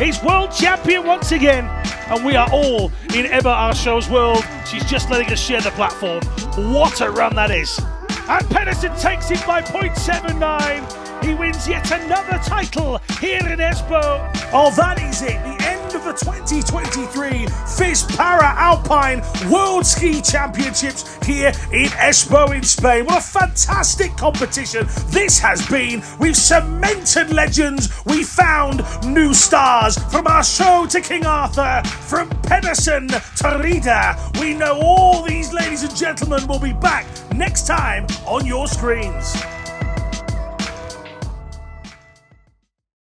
is world champion once again. And we are all in Ebba Aarsjoe's world. She's just letting us share the platform. What a run that is. And Pedersen takes it by 0.79. He wins yet another title here in Espot. Oh, that is it. The end of the 2023 FIS Para Alpine World Ski Championships here in Espot in Spain. What a fantastic competition this has been. We've cemented legends. We found new stars from Aarsjoe to King Arthur, from Pedersen to Rieder. We know all these ladies and gentlemen will be back next time on your screens.